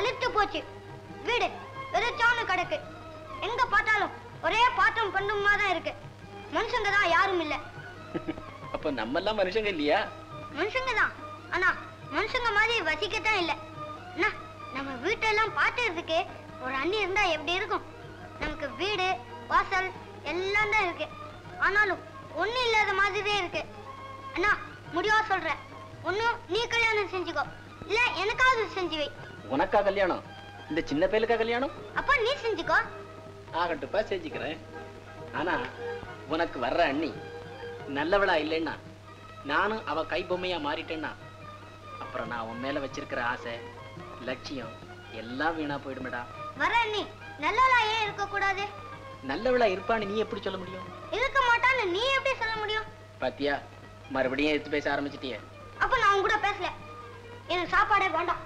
அழுத்து போச்சு. வீடு வெறிச்சான்னு கிடக்கு. எங்க பார்த்தாலும் ஒரே பாட்டம் பண்ணுமா தான் இருக்கு. மனுஷங்க தான் யாரும் இல்ல. அப்ப நம்ம எல்லாம் மனுஷங்க இல்லையா? மனுஷங்க தான். ஆனா மனுஷங்க மாதிரி வசிக்கத்தான் இல்ல. அண்ணா நம்ம வீட்டெல்லாம் பார்த்துறதுக்கு ஒரு அண்ணி இருந்தா எப்படி இருக்கும்? நமக்கு வீடு வாசல் எல்லாம் தான் இருக்கு. ஆனாலும் ஒண்ணு இல்லாத மாதிரியே இருக்கு. அண்ணா முடிவா சொல்றேன். ஒண்ணும் நீ கல்யாணம் செஞ்சுக்கோ. இல்ல எனக்காவது செஞ்சு வை. உனக்கா கல்யாணம்? இந்த சின்ன பையலுக்கா கல்யாணம்? அப்ப நீ செஞ்சுக்கோ. ஆகட்டுப்பா செஞ்சுக்கிறேன். ஆனா உனக்கு வர்ற அண்ணி நல்லவளா இல்லைன்னா நானும் அவ கைபொம்மையா மாறிட்டேன்னா அப்புறம் நான் உன் மேல வச்சிருக்கிற ஆசை லட்சியம் எல்லாம் வீணா போயிடுமேடா. வர அண்ணி நல்லவளா ஏன் இருக்க கூடாது நல்லவளா இருப்பான்னு நீ எப்படி சொல்ல முடியும்? இருக்க மாட்டான்னு நீ எப்படி சொல்ல முடியும்? பாத்தியா மறுபடியும் எடுத்து பேச ஆரம்பிச்சிட்டியே. அப்ப நான் உன் கூட பேசல. எனக்கு சாப்பாடே வேண்டாம்.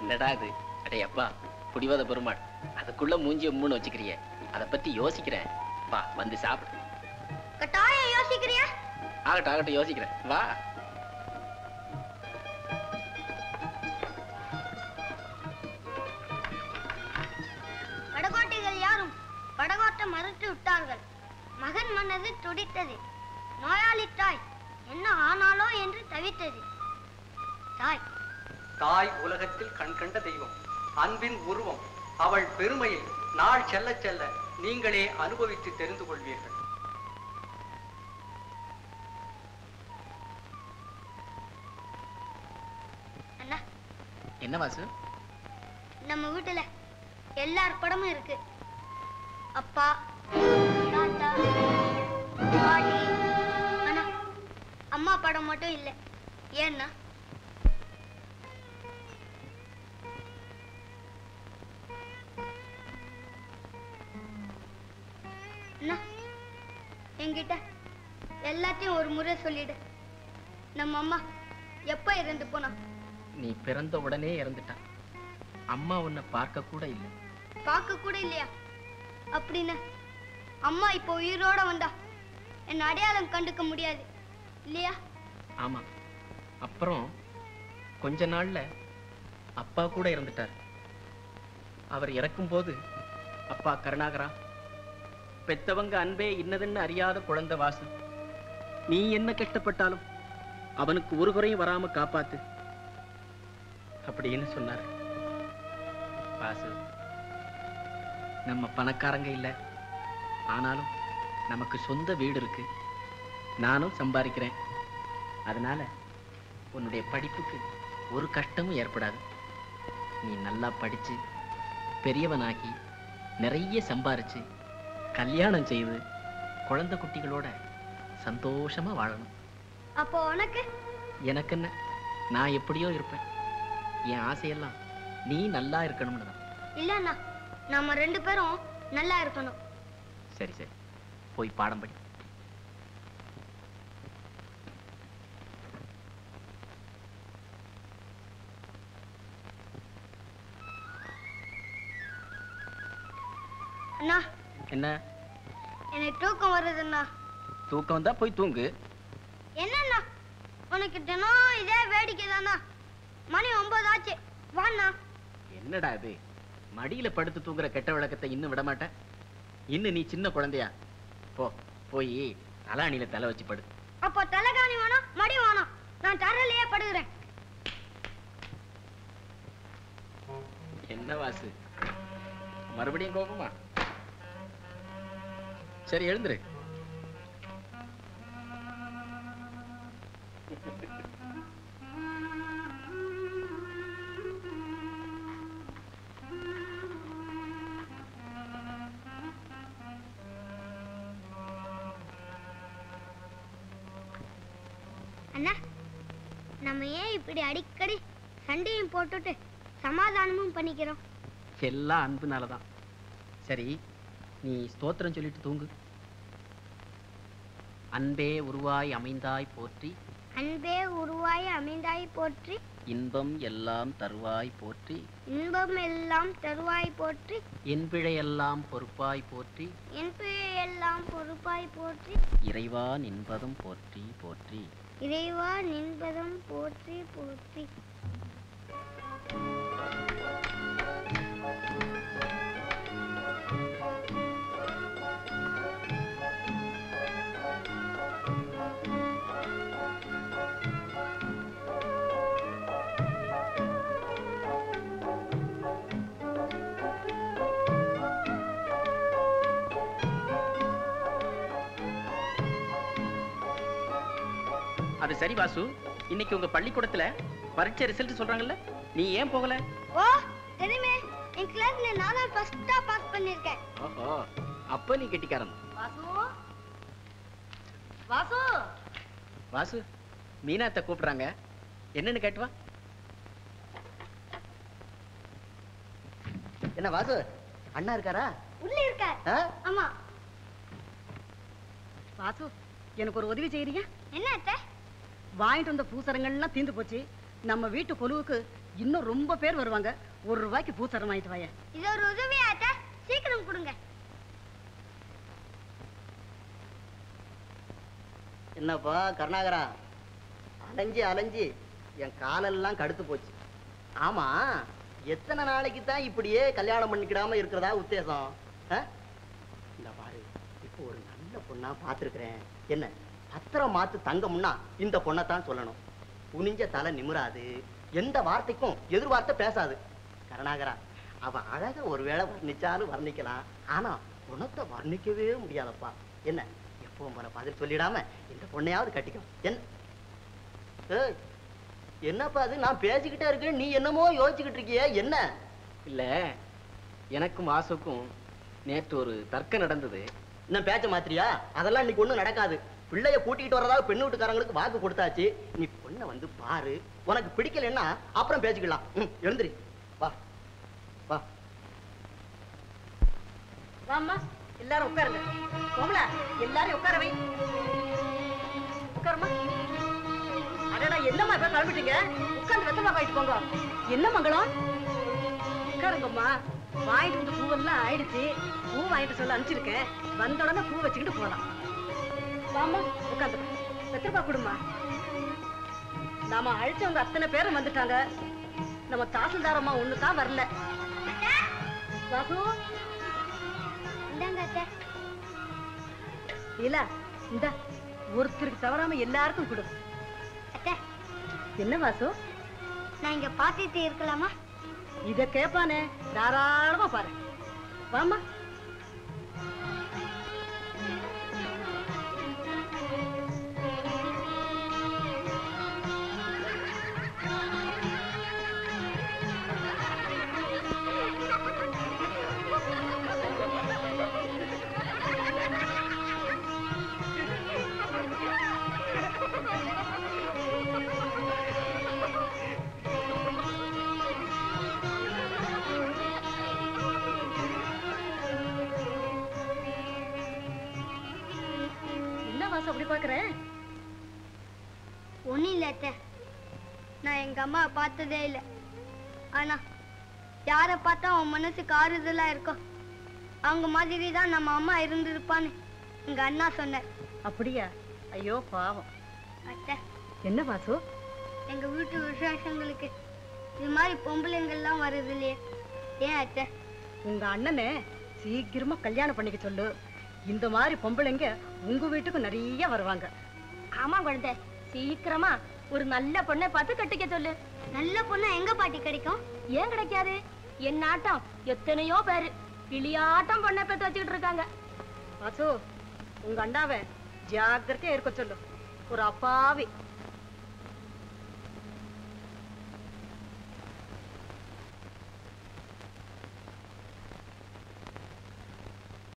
என்னடா இது? அடே அப்பா புடிவாத பெருமாள் அதுக்குள்ள மூஞ்சி மூணு வச்சுக்கிறியே. அதை பத்தி யோசிக்கிறேன். வா வந்து சாப்பிடு. யோசிக்கிறியா? ஆகட்டும் ஆகட்டும் யோசிக்கிறேன். வா. படகோட்டிகள் யாரும் படகோட்ட மறுத்து விட்டார்கள். மகன் மனது துடித்தது. நோயாளி தாய் என்ன ஆனாலோ என்று தவித்தது. தாய் தாய் உலகத்தில் கண் கண்ட தெய்வம் அன்பின் உருவம் அவள் பெருமையை நாள் செல்ல செல்ல நீங்களே அனுபவித்து தெரிந்து கொள்வீர்கள். அண்ணா. என்ன வாசு? நம்ம வீட்டுல எல்லார் படமும் இருக்கு. அப்பா தாத்தா பாட்டி. ஆனா அம்மா படம் மட்டும் இல்லை. ஏன்னா என்கிட்ட எல்லாத்தையும் ஒரு முறை சொல்லிடு. நம்ம அம்மா எப்ப இறந்து போனா? நீ பிறந்த உடனே இறந்துட்டா. அம்மா உன்னை பார்க்க கூட இல்லை. பார்க்க கூட இல்லையா? அப்படின்னு அம்மா இப்போ உயிரோட வந்தா என் அடையாளம் கண்டுக்க முடியாது இல்லையா? ஆமா. அப்புறம் கொஞ்ச நாள்ல அப்பா கூட இறந்துட்டார். அவர் இறக்கும்போது அப்பா கருணாகரா பெத்தவங்க அன்பே இன்னதுன்னு அறியாத குழந்தை வாசு. நீ என்ன கஷ்டப்பட்டாலும் அவனுக்கு ஒரு குறையும் வராம காப்பாத்து. அப்படின்னு சொன்னார். வாசு நம்ம பணக்காரங்க இல்ல. ஆனாலும் நமக்கு சொந்த வீடு இருக்கு. நானும் சம்பாதிக்கிறேன் அதனால உன்னுடைய படிப்புக்கு ஒரு கஷ்டமும் ஏற்படாது. நீ நல்லா படிச்சு பெரியவனாகி நிறைய சம்பாரிச்சு கல்யாணம் செய்து குழந்தை குட்டிகளோட சந்தோஷமா வாழணும். அப்போ உனக்கு? எனக்கு என்ன நான் எப்படியோ இருப்பேன். என் ஆசையெல்லாம் நீ நல்லா இருக்கணும்னு தான். இல்லண்ணா நாம ரெண்டு பேரும் நல்லா இருக்கணும். சரி சரி. போய் பாடம் படி. அண்ணா என்ன? எனக்கு தூக்கம் வருதுண்ணா தூக்கம் வந்தா போய் தூங்கு. என்னண்ணா உனக்கு தினம் இதே வேடிக்கை தானா மணி ஒன்பது ஆச்சு. வாண்ணா என்னடா இது? மடியில படுத்து தூங்குற கெட்ட விளக்கத்தை இன்னும் விட மாட்டேன் இன்னும் நீ சின்ன குழந்தையா? போ போய் தலாணியில தலை வச்சு படு. அப்போ தலைகாணி வேணும் மடி வேணும் நான் தரலையே படுகிறேன். என்ன வாசு? மறுபடியும் கோபமா? சரி எழுந்துரு. அண்ணா நம்ம ஏன் இப்படி அடிக்கடி சண்டையும் போட்டுட்டு சமாதானமும் பண்ணிக்கிறோம்? எல்லாம் அன்புனாலதான். சரி நீ ஸ்தோத்திரம் சொல்லிட்டு தூங்கு. அன்பே உருவாய் அமைந்தாய் போற்றி. அன்பே உருவாய் அமைந்தாய் போற்றி. இன்பம் எல்லாம் தருவாய் போற்றி. இன்பம் எல்லாம் தருவாய் போற்றி. என் பிழையெல்லாம் பொறுப்பாய் போற்றி. என் பிழை எல்லாம் பொறுப்பாய் போற்றி. இறைவா நின்பதும் போற்றி போற்றி. இறைவா நின்பதம் போற்றி போற்றி. அது சரி வாசு. இன்னைக்கு உங்க பள்ளிக்கூடத்துல பரீட்சை ரிசல்ட் சொல்றாங்கல்ல? நீ ஏன் போகல? ஓ தெரியுமே. என் கிளாஸ்ல நான் ஃபர்ஸ்டா பாஸ் பண்ணிருக்கேன் ஓஹோ அப்ப நீ கெட்டிக்காரன். வாசு. வாசு. வாசு மீனாத்த கூப்பிடுறாங்க. என்னன்னு கேட்டு வா. என்ன வாசு அண்ணா இருக்காரா? உள்ள இருக்கார்? ஆமா. வாசு எனக்கு ஒரு உதவி செய்யறியா என்ன அத்தை? வாங்கிட்டு வந்த பூசரங்கள்லாம் தீந்து போச்சு. நம்ம வீட்டு கொலுவுக்கு இன்னும் ரொம்ப பேர் வருவாங்க. ஒரு ரூபாய்க்கு பூசரம் வாங்கிட்டு வாயா இது ஒரு உதவியா அத்தை சீக்கிரம் கொடுங்க. என்னப்பா கருணாகரா? அலைஞ்சு அலைஞ்சு. என் காலெல்லாம் கடுத்து போச்சு. ஆமா எத்தனை நாளைக்கு தான் இப்படியே கல்யாணம் பண்ணிக்கிடாம இருக்கிறதா உத்தேசம்? இந்த பாரு இப்போ ஒரு நல்ல பொண்ணா பார்த்துருக்கிறேன். என்ன? பத்திரம் மாத்து தங்கம்னா இந்த பொண்ணை தான் சொல்லணும். குனிஞ்ச தலை நிமிராது. எந்த வார்த்தைக்கும் எதிர்வார்த்தை பேசாது. கருணாகரா அவ அழக ஒருவேளை வர்ணிச்சாலும் வர்ணிக்கலாம். ஆனா குணத்தை வர்ணிக்கவே முடியாதப்பா. என்ன எப்பவும் போல பதில் சொல்லிடாம இந்த பொண்ணையாவது கட்டிக்கும் என்ன ஏய், என்னப்பா அது? நான் பேசிக்கிட்டே இருக்கேன். நீ என்னமோ யோசிச்சுக்கிட்டு இருக்கியே. என்ன? இல்ல எனக்கும் வாசுக்கும் நேற்று ஒரு தர்க்கம் நடந்தது. இன்னும் பேச்ச மாத்திரியா? அதெல்லாம் இன்னைக்கு ஒண்ணும் நடக்காது. பிள்ளைய கூட்டிகிட்டு வரதாக பெண்ணு வீட்டுக்காரங்களுக்கு வாக்கு கொடுத்தாச்சு. நீ பொண்ணை வந்து பாரு. உனக்கு பிடிக்கலன்னா அப்புறம் பேசிக்கலாம். ம், எழுந்திரி. வா. வா. எல்லாரும் உட்காருங்க. கோமலா எல்லாரும் உட்காரவை உட்காருமா அடடா என்னம்மா இப்ப கிளம்பிட்டீங்க? உட்கார்ந்து வெத்தமா வாங்கிட்டு போங்க. என்ன மங்களம்? உட்காருங்கம்மா. வாங்கிட்டு வந்து பூவெல்லாம் ஆயிடுச்சு. பூ வாங்கிட்டு சொல்ல அனுப்பிச்சிருக்கேன். வந்த உடனே பூ வச்சுக்கிட்டு போகலாம் வாமா உட்காந்து வெத்தரப்பா கொடுமா நாம அழைச்சவங்க அத்தனை பேரும் வந்துட்டாங்க. நம்ம தாசில்தாரம்மா ஒண்ணு தான் வரல வாசு? இல்ல இந்த. ஒருத்தருக்கு தவறாம எல்லாருக்கும் கொடு. என்ன வாசு? நான் இங்க பாத்துட்டு இருக்கலாமா? இத கேப்பானே. தாராளமா பாரு. வாமா என்ன வாசு அப்படி பாக்குற ஒண்ணும் இல்ல அத்தை. நான் எங்க அம்மா பார்த்ததே இல்ல. ஆனா யார பார்த்தா உன் மனசுக்கு ஆறுதலா இருக்கும்? அவங்க மாதிரி தான் நம்ம அம்மா இருந்திருப்பான்னு எங்க அண்ணா சொன்னார். அப்படியா? ஐயோ பாவம். அத்தை. என்ன வாசு எங்க வீட்டு விசேஷங்களுக்கு இது மாதிரி பொம்பளைங்கள்லாம் வருது இல்லையே. ஏன் அத்தை? உங்க அண்ணனை சீக்கிரமா கல்யாணம் பண்ணிக்க சொல்லு. இந்த மாதிரி பொம்பளைங்க உங்க வீட்டுக்கு நிறைய வருவாங்க. ஆமா குழந்தை சீக்கிரமா ஒரு நல்ல பொண்ணை பார்த்து கட்டிக்க சொல்லு. நல்ல பொண்ணா எங்க பாட்டி கிடைக்கும்? ஏன் கிடைக்காது? என் ஆட்டம் எத்தனையோ பேரு கிளியாட்டம் பொண்ணை பெத்து வச்சுக்கிட்டு இருக்காங்க. வாசு உங்க அண்ணாவை ஜாக்கிரதையா இருக்க சொல்லு. ஒரு அப்பாவி.